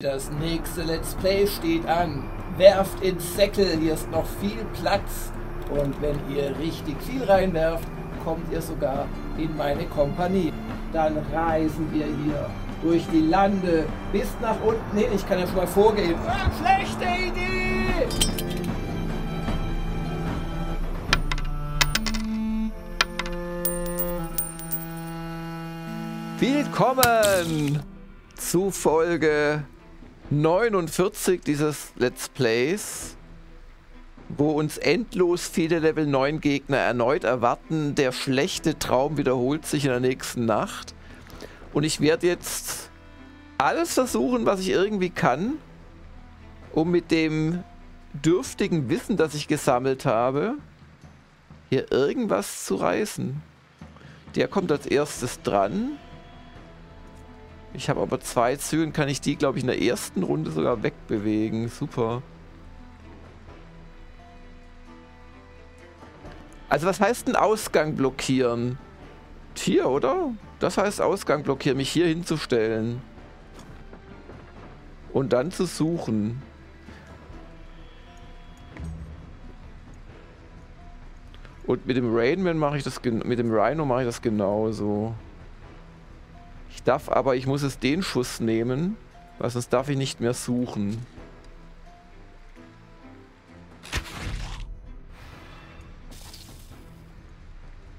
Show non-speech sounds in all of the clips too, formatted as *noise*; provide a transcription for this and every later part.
Das nächste Let's Play steht an. Werft ins Säckel, hier ist noch viel Platz. Und wenn ihr richtig viel reinwerft, kommt ihr sogar in meine Kompanie. Dann reisen wir hier durch die Lande bis nach unten hin. Ich kann ja schon mal vorgehen. Ah, schlechte Idee! Willkommen zu Folge 49 dieses Let's Plays, wo uns endlos viele Level 9 Gegner erneut erwarten. Der schlechte Traum wiederholt sich in der nächsten Nacht. Und ich werde jetzt alles versuchen, was ich irgendwie kann, um mit dem dürftigen Wissen, das ich gesammelt habe, hier irgendwas zu reißen. Der kommt als erstes dran. Ich habe aber zwei Züge, kann ich die, glaube ich, in der ersten Runde sogar wegbewegen. Super. Also was heißt ein Ausgang blockieren? Hier, oder? Das heißt Ausgang blockieren, mich hier hinzustellen. Und dann zu suchen. Und mit dem Rainman mache ich das mit dem Rhino mache ich das genauso. Ich darf aber, ich muss es den Schuss nehmen, weil sonst darf ich nicht mehr suchen.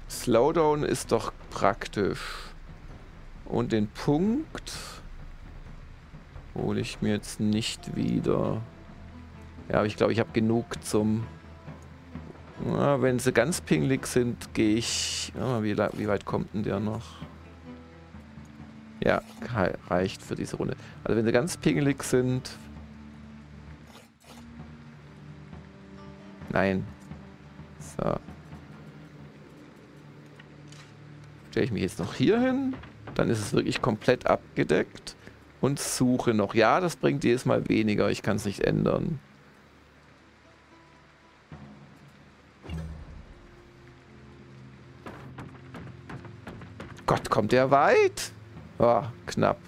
Slowdown ist doch praktisch. Und den Punkt hole ich mir jetzt nicht wieder. Ja, aber ich glaube, ich habe genug zum... Ja, wenn sie ganz pingelig sind, gehe ich... Ja, wie, wie weit kommt denn der noch? Ja, reicht für diese Runde. Also wenn sie ganz pingelig sind... Nein. So. Stelle ich mich jetzt noch hier hin. Dann ist es wirklich komplett abgedeckt. Und suche noch. Ja, das bringt jedes Mal weniger. Ich kann es nicht ändern. Gott, kommt der weit? Oh, knapp.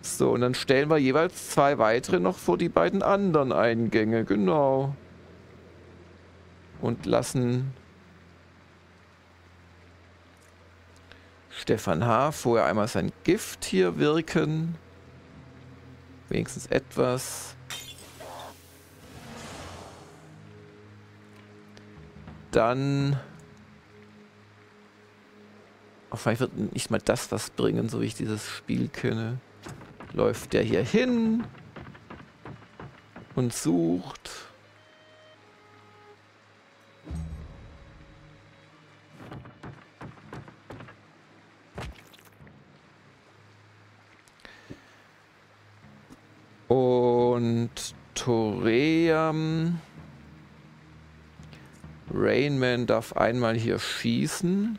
So, und dann stellen wir jeweils zwei weitere noch vor die beiden anderen Eingänge. Genau. Und lassen Stefan H. vorher einmal sein Gift hier wirken. Wenigstens etwas. Dann vielleicht wird nicht mal das was bringen, so wie ich dieses Spiel kenne. Läuft der hier hin und sucht. Und Toream Rainman darf einmal hier schießen.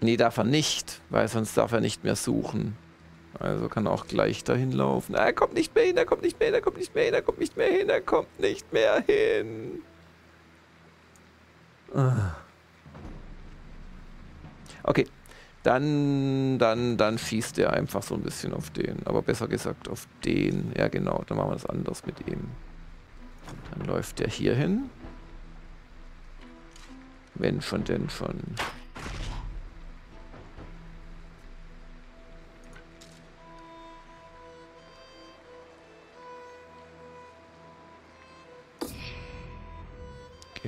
Nee, darf er nicht, weil sonst darf er nicht mehr suchen. Also kann er auch gleich dahin laufen. Er kommt nicht mehr hin, er kommt nicht mehr hin, er kommt nicht mehr hin, er kommt nicht mehr hin, er kommt nicht mehr hin. Ah. Okay, dann, dann, dann schießt er einfach so ein bisschen auf den. Aber besser gesagt auf den. Ja genau, dann machen wir das anders mit ihm. Dann läuft er hier hin. Wenn schon, denn schon.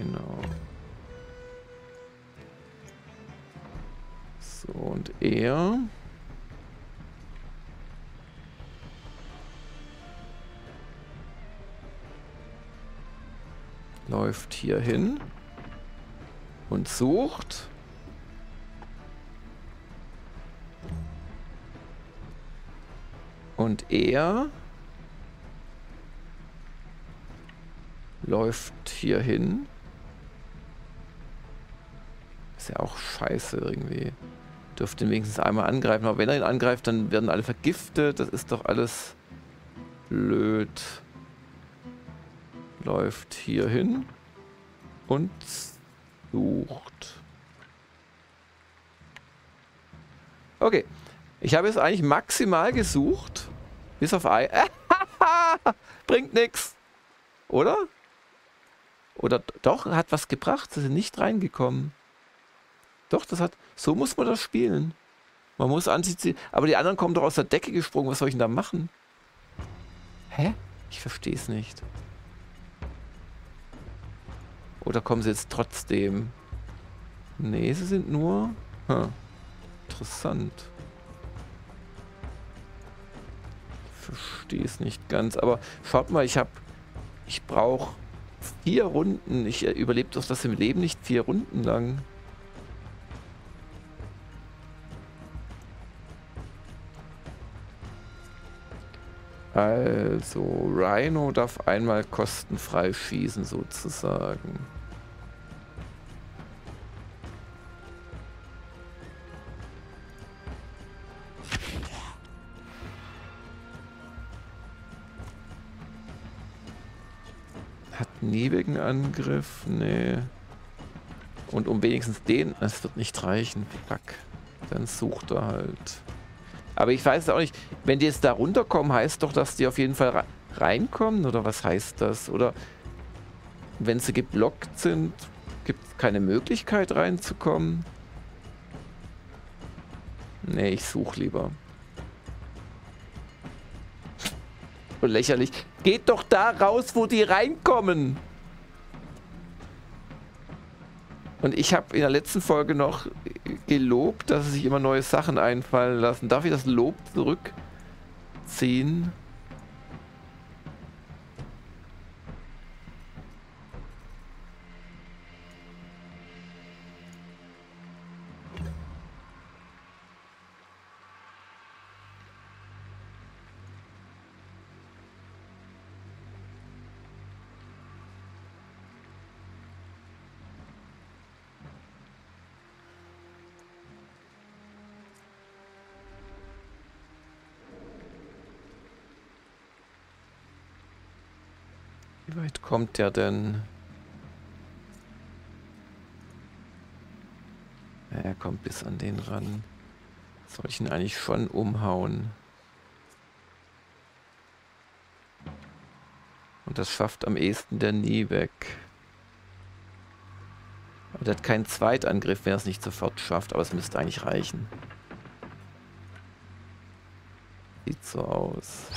Genau. So, und er... läuft hier hin und sucht. Und er läuft hier hin ist ja auch scheiße irgendwie. Dürfte ihn wenigstens einmal angreifen. Aber wenn er ihn angreift, dann werden alle vergiftet. Das ist doch alles blöd. läuft hier hin und sucht. Okay. Ich habe jetzt eigentlich maximal gesucht. Bis auf ein. *laughs* Bringt nichts. Oder? Oder doch, hat was gebracht. Sie sind nicht reingekommen. Doch, das hat. So muss man das spielen. Man muss anziehen. Aber die anderen kommen doch aus der Decke gesprungen. Was soll ich denn da machen? Hä? Ich verstehe es nicht. Oder kommen sie jetzt trotzdem? Nee, sie sind nur... Hm. Interessant. Verstehe es nicht ganz. Aber schaut mal, ich habe... Ich brauche vier Runden. Ich äh, überlebe doch das im Leben nicht vier Runden lang. Also, Rhino darf einmal kostenfrei schießen sozusagen. Hat Niebigen Angriff? Nee. Und um wenigstens den, es wird nicht reichen. Fuck. Dann sucht er halt. Aber ich weiß auch nicht, wenn die jetzt da runterkommen, heißt doch, dass die auf jeden Fall reinkommen? Oder was heißt das? Oder wenn sie geblockt sind, gibt es keine Möglichkeit reinzukommen? Nee, ich suche lieber. Lächerlich. Geht doch da raus, wo die reinkommen. Und ich habe in der letzten Folge noch gelobt, dass sie sich immer neue Sachen einfallen lassen. Darf ich das Lob zurückziehen? Wie weit kommt der denn? Er kommt bis an den ran. Soll ich ihn eigentlich schon umhauen? Und das schafft am ehesten der nie weg. Aber der hat keinen Zweitangriff, wenn er es nicht sofort schafft. Aber es müsste eigentlich reichen. Sieht so aus.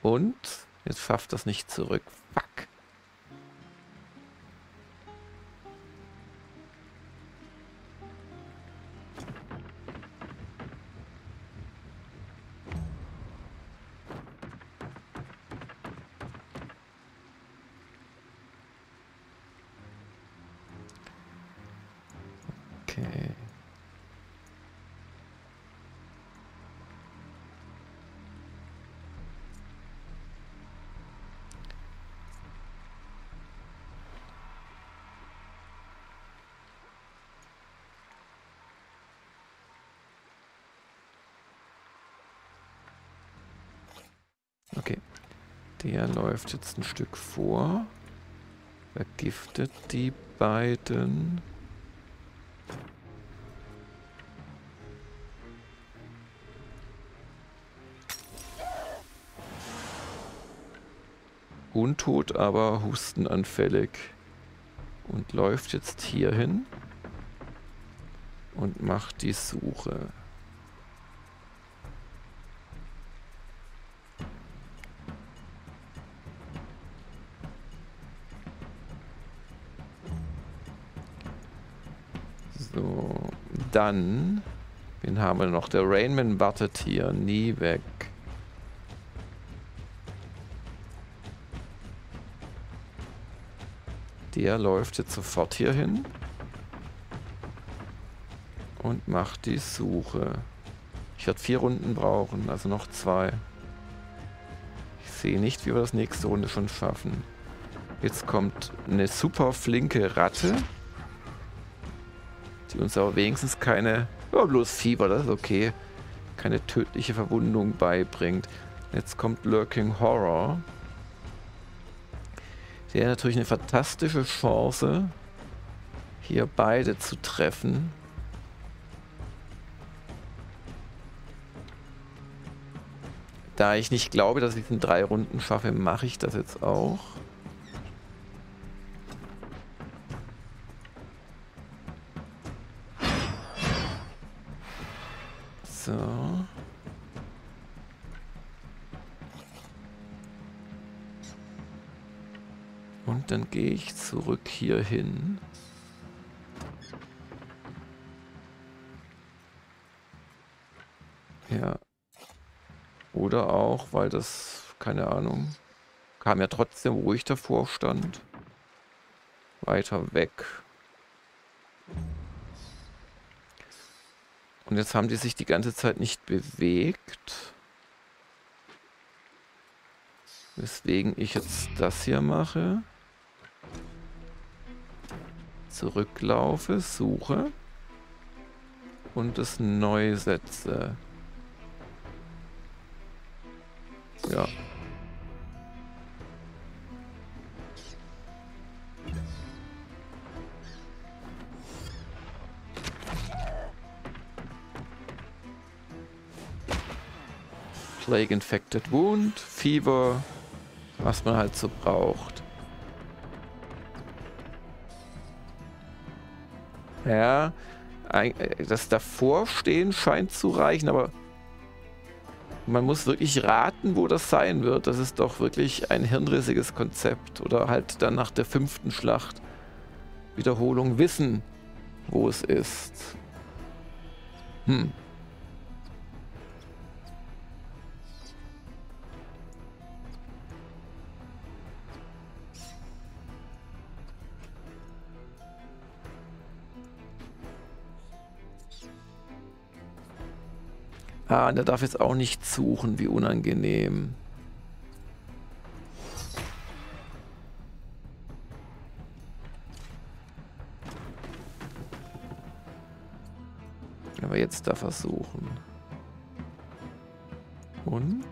Und jetzt schafft das nicht zurück. Der läuft jetzt ein Stück vor. Vergiftet die beiden. Untot, aber hustenanfällig. Und läuft jetzt hier hin und macht die Suche. Dann, wen haben wir noch? Der Rainman wartet hier, nie weg. Der läuft jetzt sofort hier hin und macht die Suche. Ich werde vier Runden brauchen, also noch zwei. Ich sehe nicht, wie wir das nächste Runde schon schaffen. Jetzt kommt eine super flinke Ratte. Die uns aber wenigstens keine, oh, bloß Fieber, das ist okay, keine tödliche Verwundung beibringt. Jetzt kommt Lurking Horror. Der natürlich eine fantastische Chance, hier beide zu treffen. Da ich nicht glaube, dass ich es in drei Runden schaffe, mache ich das jetzt auch. Gehe ich zurück hier hin. Ja. Oder auch, weil das, keine Ahnung, kam ja trotzdem ruhig davor stand. Weiter weg. Und jetzt haben die sich die ganze Zeit nicht bewegt. Weswegen ich jetzt das hier mache. Zurücklaufe, suche und es neu setze. Ja. Plague Infected Wound, Fever, was man halt so braucht. Ja, das Davorstehen scheint zu reichen, aber man muss wirklich raten, wo das sein wird. Das ist doch wirklich ein hirnrissiges Konzept. Oder halt dann nach der fünften Schlacht Wiederholung wissen, wo es ist. Hm. Ah, der darf jetzt auch nicht suchen, wie unangenehm. Aber jetzt darf er suchen. Und?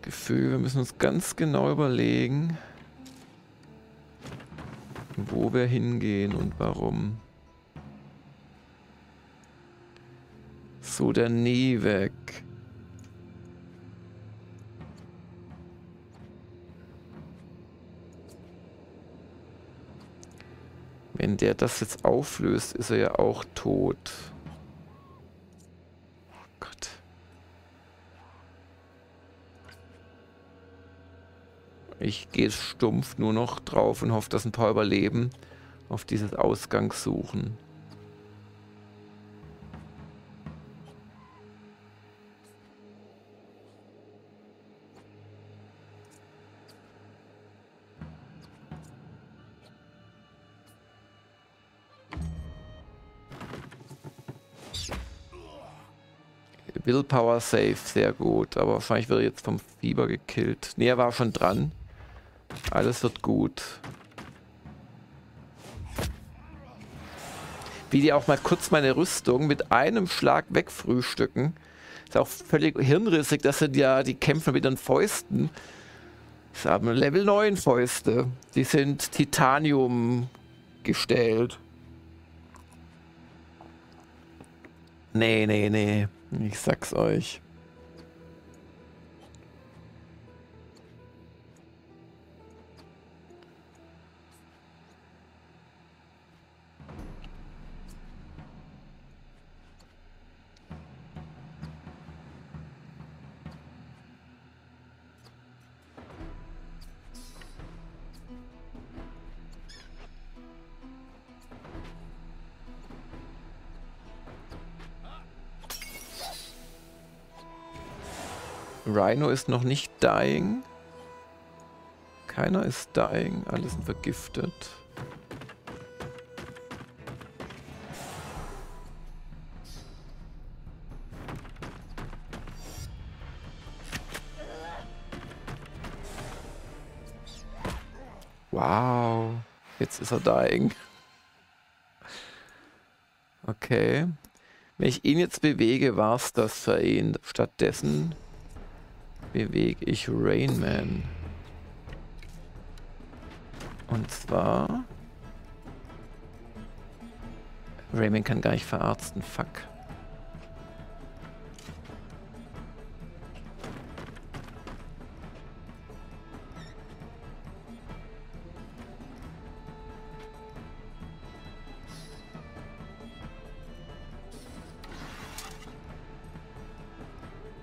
Gefühl, wir müssen uns ganz genau überlegen, wo wir hingehen und warum. So, der Nie weg. Wenn der das jetzt auflöst, ist er ja auch tot. Ich gehe stumpf nur noch drauf und hoffe, dass ein paar überleben auf dieses Ausgangssuchen. Willpower Safe, sehr gut. Aber wahrscheinlich wird er jetzt vom Fieber gekillt. Ne, er war schon dran. Alles wird gut. Wie die auch mal kurz meine Rüstung mit einem Schlag wegfrühstücken. Ist auch völlig hirnrissig, dass sie ja die kämpfen mit den Fäusten. Sie haben Level 9 Fäuste. Die sind Titanium gestellt. Nee, nee, nee. Ich sag's euch. Rhino ist noch nicht dying. Keiner ist dying. Alle sind vergiftet. Wow. Jetzt ist er dying. Okay. Wenn ich ihn jetzt bewege, war es das für ihn. Stattdessen bewege ich Rainman. Und zwar... Raymond kann gar nicht verarzten, fuck.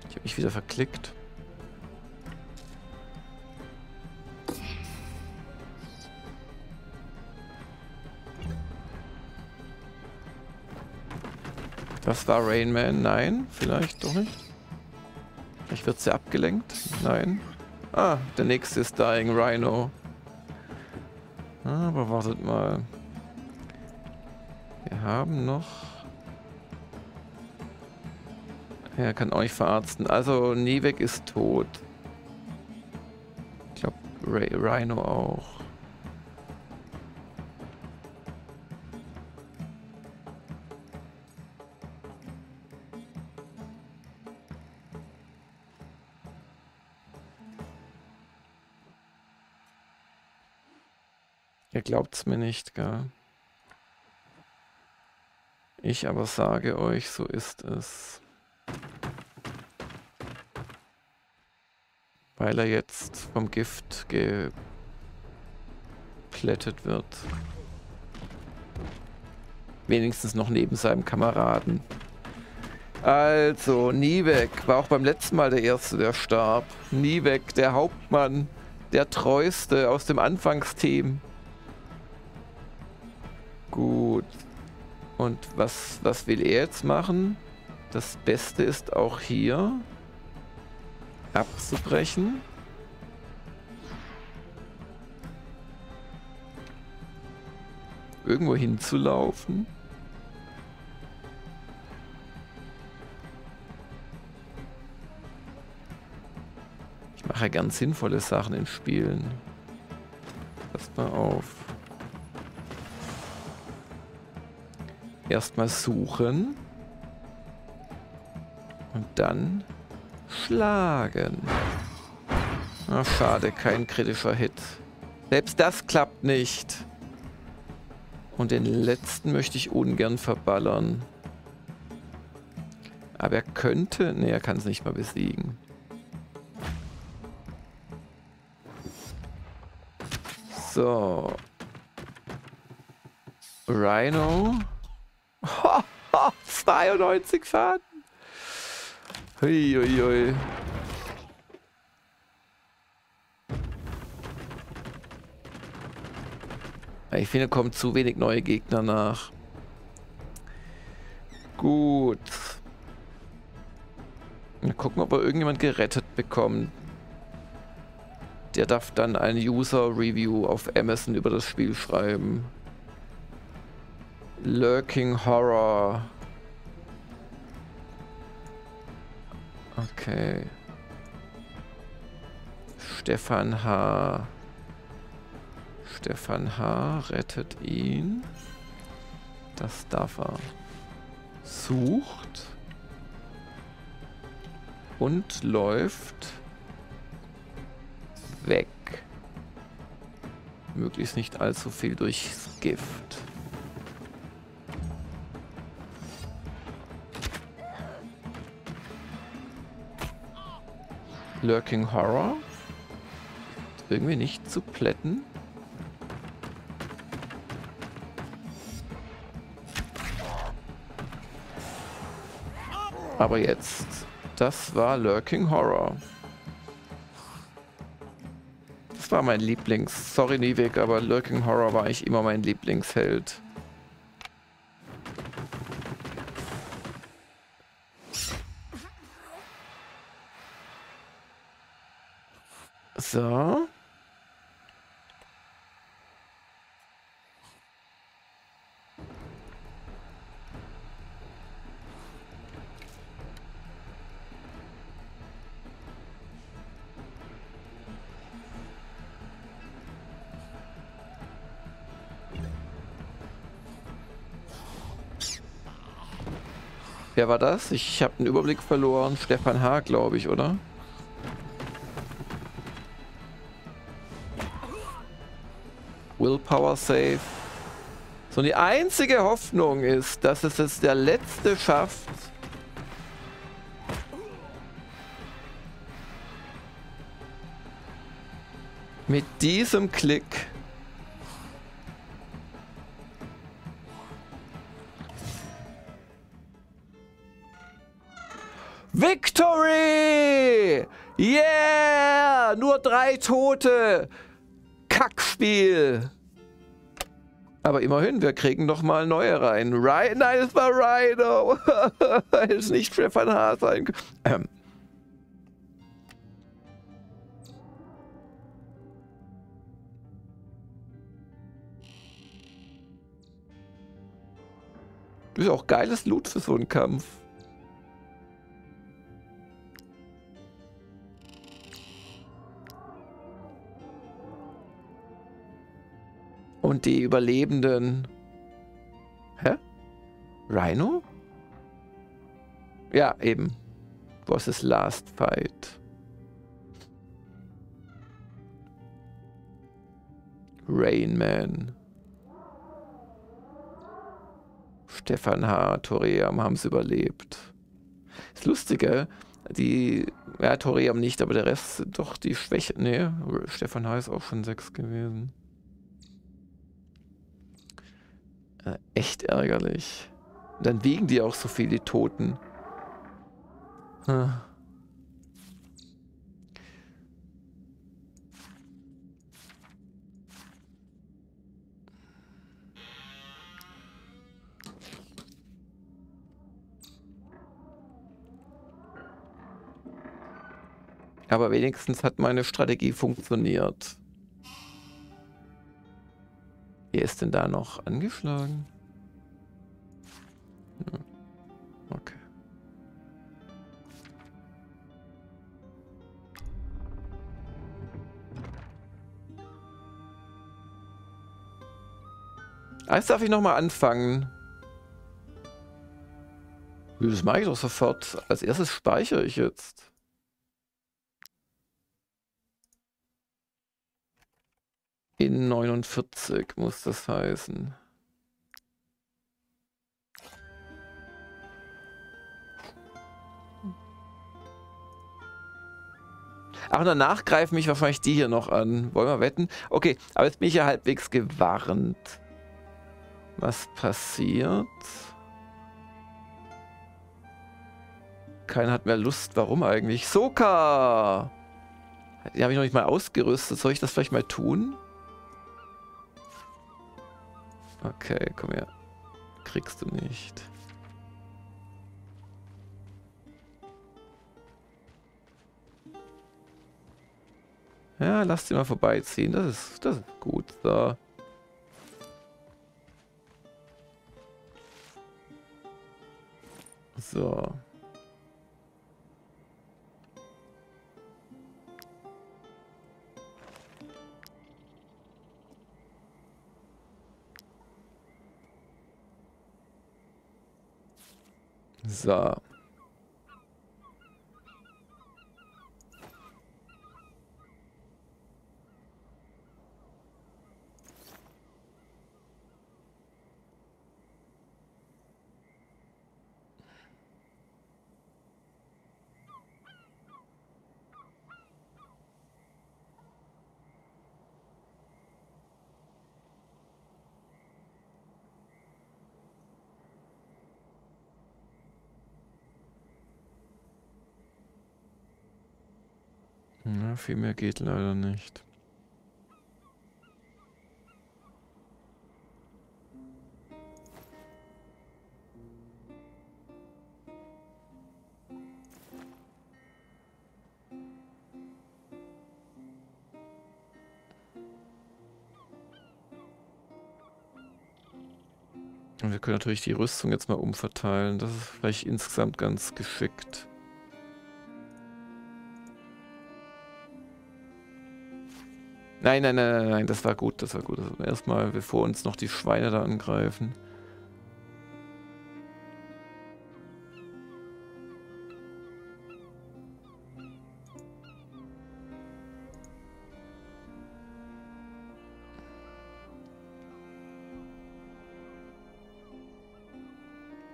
Ich habe mich wieder verklickt. Das war Rainman. Nein, vielleicht doch nicht. Vielleicht wird sie abgelenkt. Nein. Ah, der nächste ist Dying Rhino. Aber wartet mal. Wir haben noch... Er kann auch nicht verarzten. Also Nevek ist tot. Ich glaube Rhino auch. Glaubt's mir nicht, gell? Ich aber sage euch, so ist es. Weil er jetzt vom Gift geplättet wird. Wenigstens noch neben seinem Kameraden. Also, Niewek war auch beim letzten Mal der Erste, der starb. Niewek, der Hauptmann, der Treueste aus dem Anfangsteam. Und was, was will er jetzt machen? Das Beste ist auch hier abzubrechen. Irgendwo hinzulaufen. Ich mache ganz sinnvolle Sachen in Spielen. Pass mal auf. Erstmal suchen. Und dann schlagen. Ach, schade, kein kritischer Hit. Selbst das klappt nicht. Und den letzten möchte ich ungern verballern. Aber er könnte... Ne, er kann es nicht mal besiegen. So. Rhino. 92 Schaden. Huiuiui. Ui. Ich finde, kommen zu wenig neue Gegner nach. Gut. Mal gucken, ob wir irgendjemand gerettet bekommt. Der darf dann ein User-Review auf Amazon über das Spiel schreiben. Lurking Horror. Okay. Stefan H. Stefan H. rettet ihn. Das darf er. Sucht. Und läuft weg. Möglichst nicht allzu viel durchs Gift. Lurking Horror. Irgendwie nicht zu plätten. Aber jetzt. Das war Lurking Horror. Das war mein Lieblings... Sorry, Nivek, aber Lurking Horror war ich immer mein Lieblingsheld. So. Wer war das? Ich habe den Überblick verloren. Stefan H., glaube ich, oder? Willpower Save. So, die einzige Hoffnung ist, dass es es der Letzte schafft, mit diesem Klick Victory! Yeah! Nur drei Tote! Kackspiel! Aber immerhin, wir kriegen noch mal neue rein. Ryan, nein, es war Rhino. *laughs* Es nicht Stefan H. sein. Ähm. Ist auch geiles Loot für so einen Kampf. Und die Überlebenden. Hä? Rhino? Ja, eben. Ist Last Fight? Rainman. Stefan H., Toriam haben es überlebt. Das Lustige, die, ja, Toriam nicht, aber der Rest doch die Schwäche. Nee, Stefan H. ist auch schon sechs gewesen. Äh, echt ärgerlich. Und dann wiegen die auch so viel, die Toten. Hm. Aber wenigstens hat meine Strategie funktioniert. Wer ist denn da noch angeschlagen? Ja. Okay. Jetzt darf ich nochmal anfangen. Das mache ich doch sofort. Als erstes speichere ich jetzt. In 49 muss das heißen. Ach, und danach greifen mich wahrscheinlich die hier noch an. Wollen wir wetten? Okay, aber jetzt bin ich ja halbwegs gewarnt. Was passiert? Keiner hat mehr Lust. Warum eigentlich? Soka! Die habe ich noch nicht mal ausgerüstet. Soll ich das vielleicht mal tun? Okay, komm her. Kriegst du nicht. Ja, lass sie mal vorbeiziehen. Das ist, das ist gut. So. So. So. Viel mehr geht leider nicht. Und wir können natürlich die Rüstung jetzt mal umverteilen. Das ist vielleicht insgesamt ganz geschickt. Nein, nein, nein, nein, nein, das war gut, das war gut. Also erstmal, bevor uns noch die Schweine da angreifen.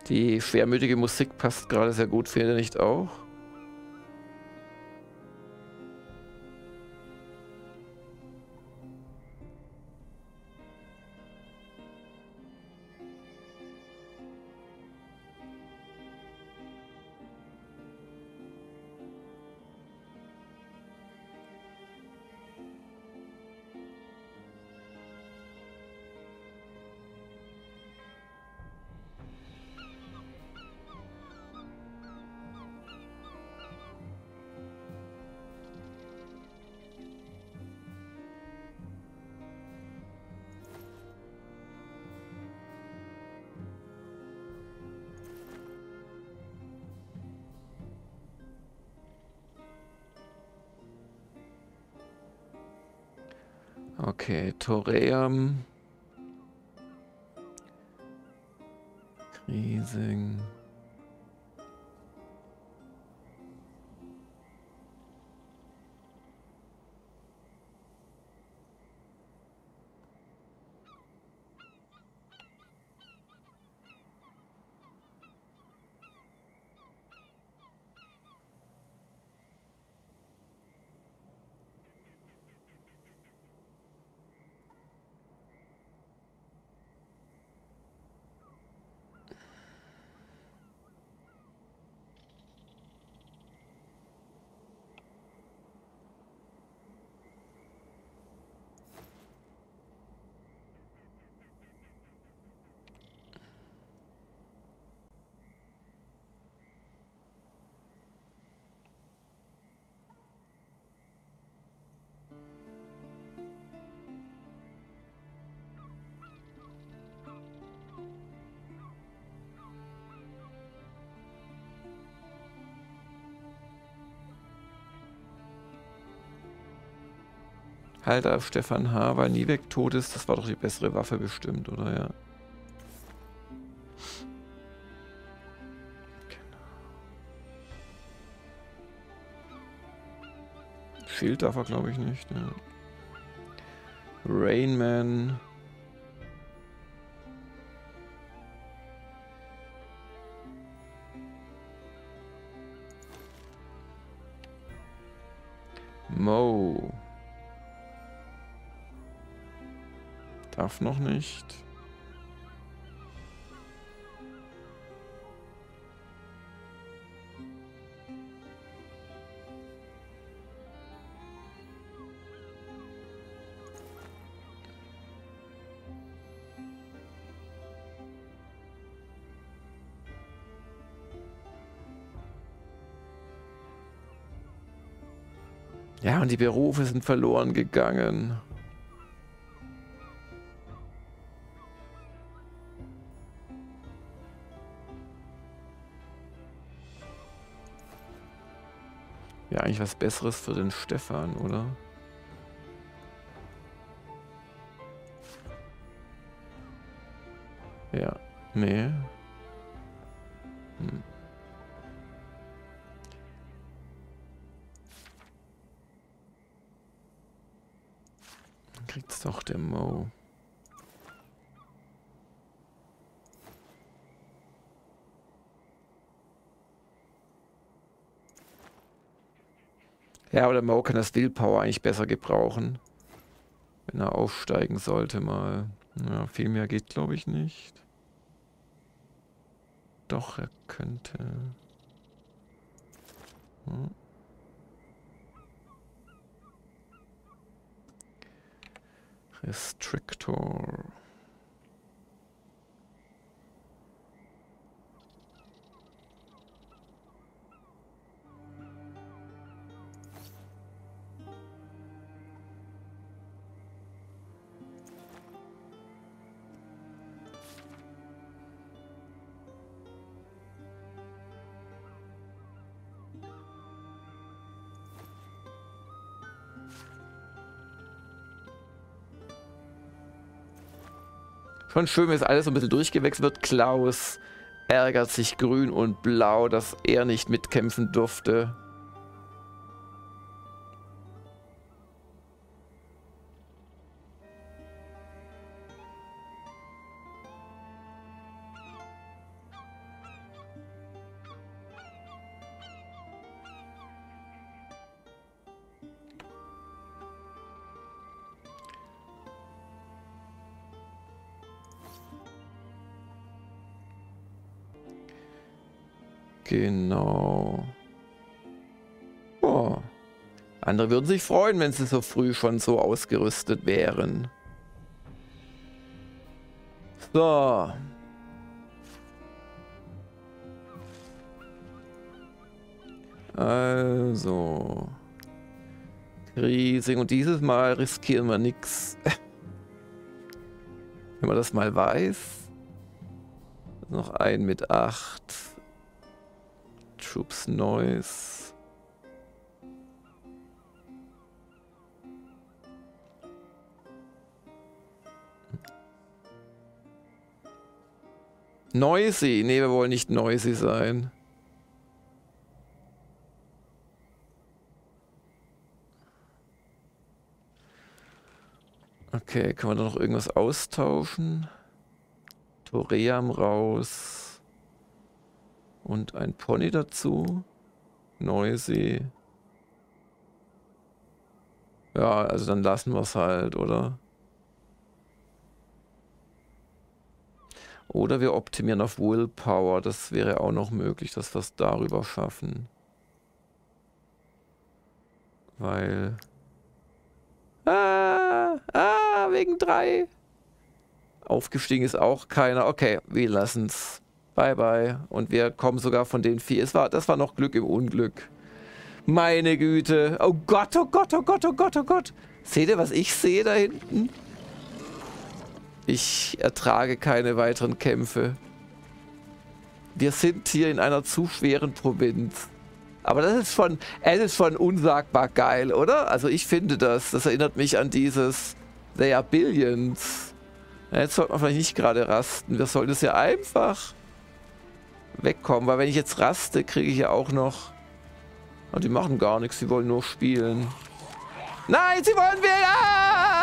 Die schwermütige Musik passt gerade sehr gut, fehlt nicht auch? Okay, Halt auf Stefan H., weil Nivek tot ist. Das war doch die bessere Waffe bestimmt, oder ja? Genau. Schild darf er, glaube ich, nicht. Ja. Rainman. Mo. Darf noch nicht. Ja, und die Berufe sind verloren gegangen. Eigentlich was Besseres für den Stefan, oder? Ja, nee. Ja, oder Mo kann das Willpower eigentlich besser gebrauchen. Wenn er aufsteigen sollte mal. Ja, viel mehr geht glaube ich nicht. Doch, er könnte. Hm. Restrictor. Schon schön, wenn es alles so ein bisschen durchgewechselt wird. Klaus ärgert sich grün und blau, dass er nicht mitkämpfen durfte. Andere würden sich freuen, wenn sie so früh schon so ausgerüstet wären. So. Also. Riesig. Und dieses Mal riskieren wir nichts. *laughs* Wenn man das mal weiß. Noch ein mit 8. Troops Noise. Noisy. Nee, wir wollen nicht noisy sein. Okay, kann man da noch irgendwas austauschen? Toream raus. Und ein Pony dazu. Noisy. Ja, also dann lassen wir es halt, oder? Oder wir optimieren auf Willpower. Das wäre auch noch möglich, dass wir es darüber schaffen. Weil... Ah, ah, wegen drei. Aufgestiegen ist auch keiner. Okay, wir lassen es. Bye, bye. Und wir kommen sogar von den vier. Es war, das war noch Glück im Unglück. Meine Güte. Oh Gott, oh Gott, oh Gott, oh Gott, oh Gott. Seht ihr, was ich sehe da hinten? Ich ertrage keine weiteren Kämpfe. Wir sind hier in einer zu schweren Provinz. Aber das ist schon, es ist schon unsagbar geil, oder? Also ich finde das. Das erinnert mich an dieses They are Billions. Jetzt sollte man vielleicht nicht gerade rasten. Wir sollten es ja einfach wegkommen. Weil wenn ich jetzt raste, kriege ich ja auch noch... Und die machen gar nichts, sie wollen nur spielen. Nein, sie wollen wir...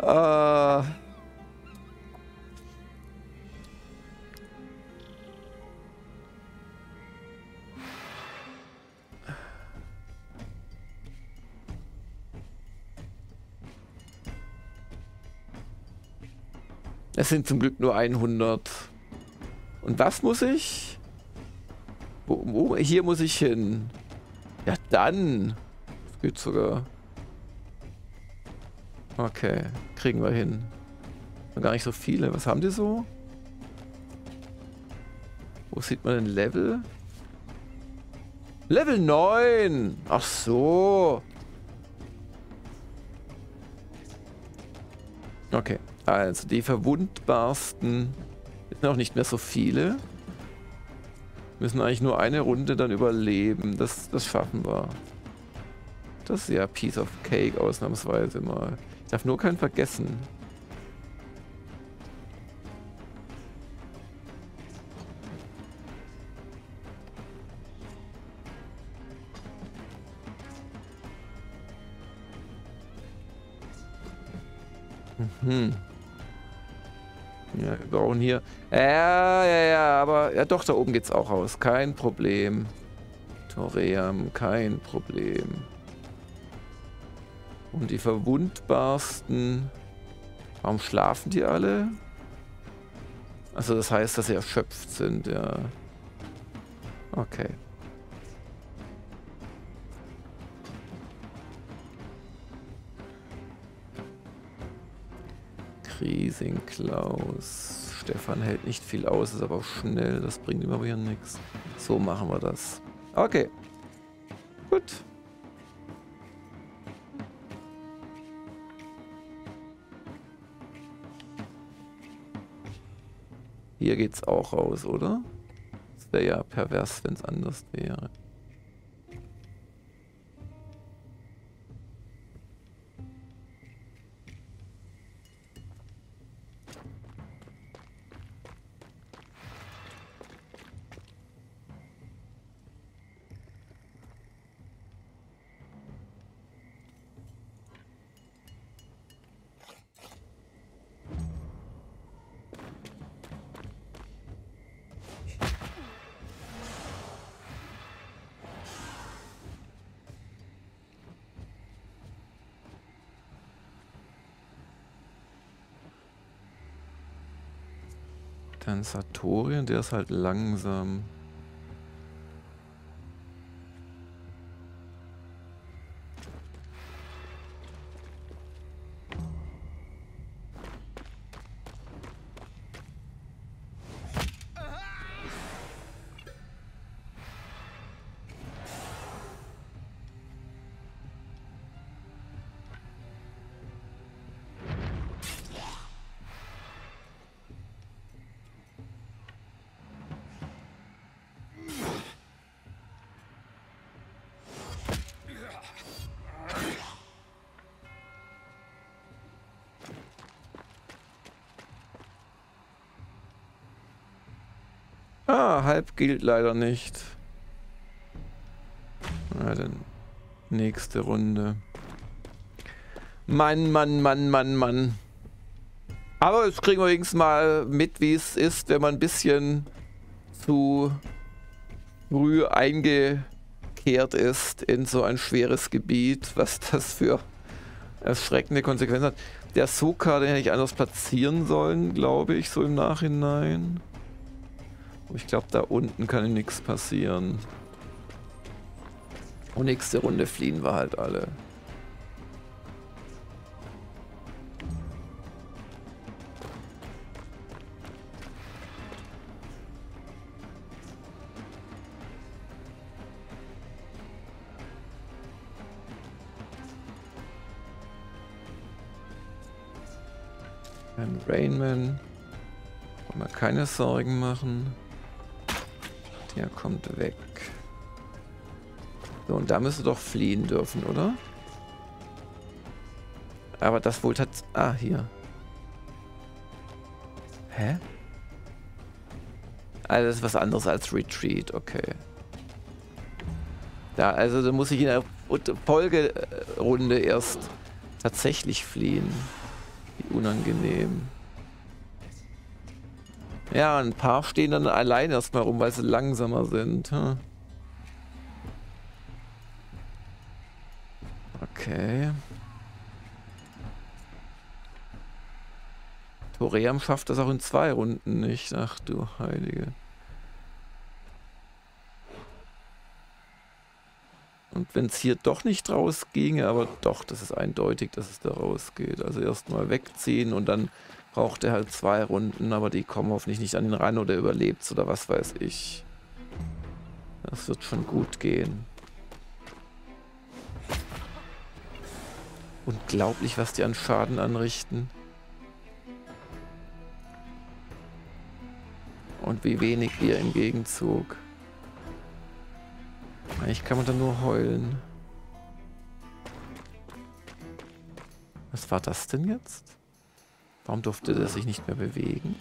Ah! Es sind zum Glück nur 100. Und was muss ich? Wo, wo, hier muss ich hin. Ja, dann. Das geht sogar. Okay, kriegen wir hin. Gar nicht so viele. Was haben die so? Wo sieht man denn Level? Level 9! Ach so. Okay, also die verwundbarsten sind auch nicht mehr so viele. Müssen eigentlich nur eine Runde dann überleben. Das, das schaffen wir. Das ist ja Piece of Cake ausnahmsweise mal. Ich darf nur keinen vergessen. Mhm. Brauchen hier... Ja, ja, ja, aber... Ja doch, da oben geht's auch aus. Kein Problem. Toream, kein Problem. Und die verwundbarsten... Warum schlafen die alle? Also das heißt, dass sie erschöpft sind, ja. Okay. Kriesing Klaus. Stefan hält nicht viel aus, ist aber schnell. Das bringt ihm aber hier nichts. So machen wir das. Okay. Gut. Hier geht's auch raus, oder? Es wäre ja pervers, wenn es anders wäre. Kein Satorian, der ist halt langsam. Ah, halb gilt leider nicht. Na dann nächste Runde. Mann, Mann, Mann, Mann, Mann. Aber jetzt kriegen wir übrigens mal mit, wie es ist, wenn man ein bisschen zu früh eingekehrt ist in so ein schweres Gebiet, was das für erschreckende Konsequenzen hat. Der Soka, den hätte ich anders platzieren sollen, glaube ich, so im Nachhinein. Ich glaube, da unten kann nichts passieren. Und nächste Runde fliehen wir halt alle. Ein Rainman. Wollen wir keine Sorgen machen. Der kommt weg. So, und da müsste doch fliehen dürfen, oder? Aber das wohl hat... Ah, hier. Hä? Also was anderes als Retreat, okay. Da, also da muss ich in der Folgerunde erst tatsächlich fliehen. Wie unangenehm. Ja, ein paar stehen dann allein erstmal rum, weil sie langsamer sind. Hm. Okay. Toream schafft das auch in zwei Runden nicht. Ach du Heilige. Und wenn es hier doch nicht rausginge, aber doch, das ist eindeutig, dass es da rausgeht. Also erstmal wegziehen und dann braucht er halt zwei Runden, aber die kommen hoffentlich nicht an ihn ran oder überlebt oder was weiß ich. Das wird schon gut gehen. Unglaublich, was die an Schaden anrichten. Und wie wenig wir im Gegenzug. Eigentlich kann man da nur heulen. Was war das denn jetzt? Warum durfte der sich nicht mehr bewegen?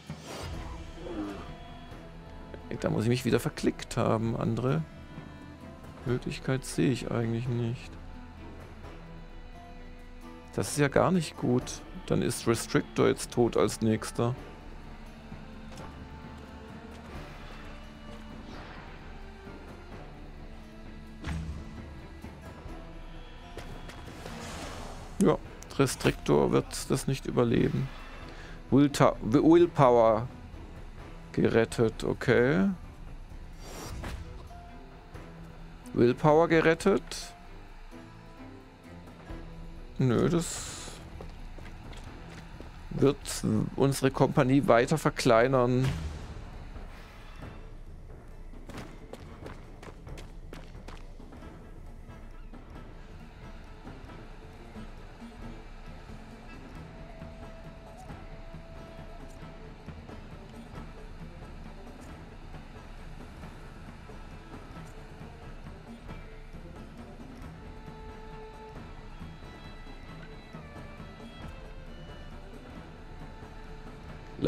Da muss ich mich wieder verklickt haben. Andere Möglichkeit sehe ich eigentlich nicht. Das ist ja gar nicht gut. Dann ist Restrictor jetzt tot als nächster. Ja, Restrictor wird das nicht überleben. Willpower gerettet, okay. Willpower gerettet. Nö, das wird unsere Kompanie weiter verkleinern.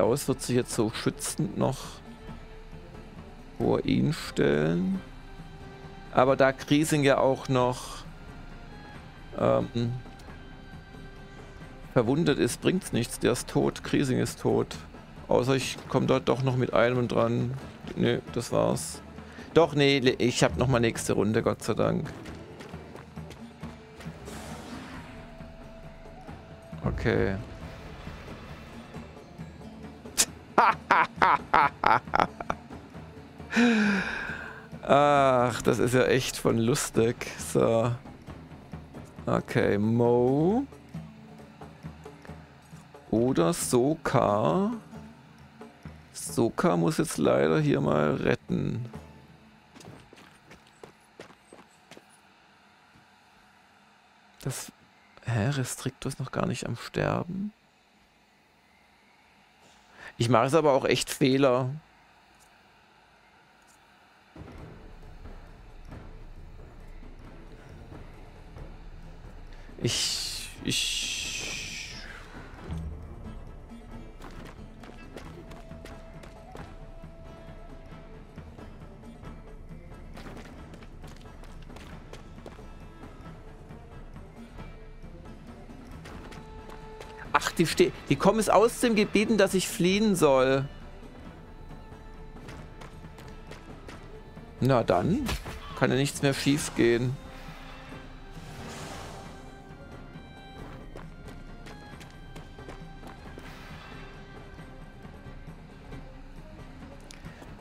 Laus wird sich jetzt so schützend noch vor ihn stellen. Aber da Kriesing ja auch noch ähm, verwundet ist, bringt es nichts. Der ist tot, Kriesing ist tot. Außer ich komme dort doch noch mit einem dran. Ne, das war's. Doch, nee, ich habe noch mal nächste Runde, Gott sei Dank. Okay. Ach, das ist ja echt von lustig. So. Okay, Mo. Oder Soka. Soka muss jetzt leider hier mal retten. Das... Hä? Restriktor ist noch gar nicht am Sterben. Ich mache es aber auch echt Fehler. Ich... Ich... die, ste die kommen es aus dem Gebieten, dass ich fliehen soll. Na dann, kann ja nichts mehr schief gehen.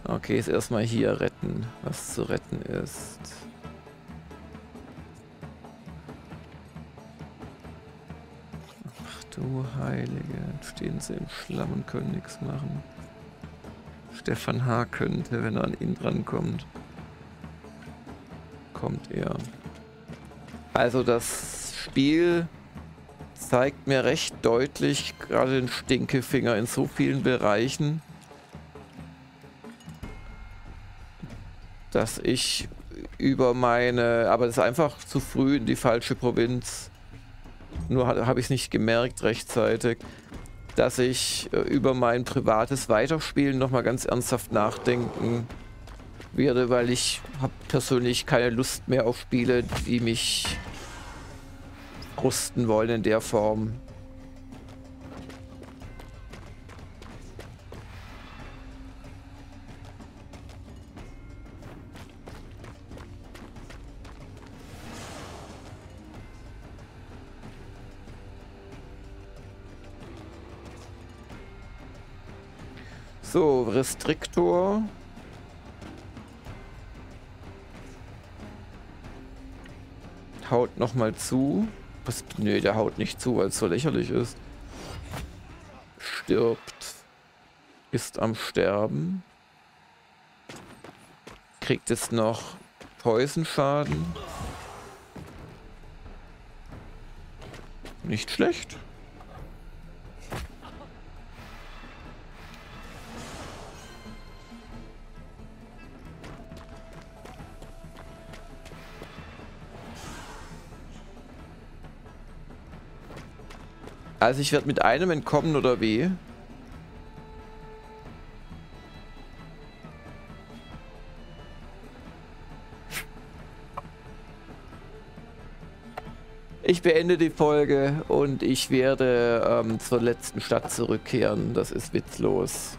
Okay, jetzt erstmal hier retten, was zu retten ist. Du Heilige, stehen sie im Schlamm und können nichts machen. Stefan H. könnte, wenn er an ihn drankommt. Kommt er. Also das Spiel zeigt mir recht deutlich gerade den Stinkefinger in so vielen Bereichen. dass ich über meine, aber das ist einfach zu früh in die falsche Provinz. Nur habe ich es nicht gemerkt rechtzeitig, dass ich äh, über mein privates Weiterspielen nochmal ganz ernsthaft nachdenken werde, weil ich habe persönlich keine Lust mehr auf Spiele, die mich rüsten wollen in der Form. So, Restriktor. Haut nochmal zu. Was? Nee, der haut nicht zu, weil es so lächerlich ist. Stirbt. Ist am Sterben. Kriegt es noch Poisonschaden. Nicht schlecht. Also ich werde mit einem entkommen oder wie? Ich beende die Folge und ich werde ähm, zur letzten Stadt zurückkehren. Das ist witzlos.